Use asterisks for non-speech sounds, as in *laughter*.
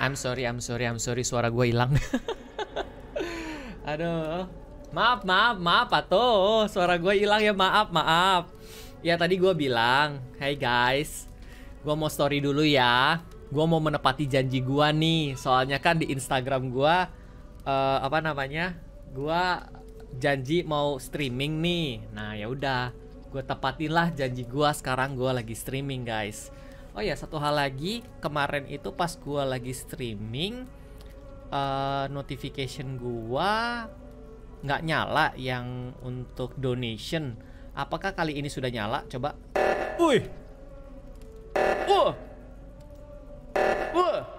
I'm sorry, I'm sorry, I'm sorry suara gue hilang. *laughs* Aduh. Maaf, maaf, maaf atuh. Suara gue hilang ya, maaf, maaf. Ya tadi gue bilang, "Hey guys, gue mau story dulu ya. Gue mau menepati janji gue nih. Soalnya kan di Instagram gue eh, apa namanya? Gue janji mau streaming nih. Nah, ya udah, gue tepatin lah janji gue. Sekarang gue lagi streaming, guys. Oh ya, satu hal lagi, kemarin itu pas gue lagi streaming, eh, notification gua nggak nyala yang untuk donation. Apakah kali ini sudah nyala? Coba. Wah. Wah.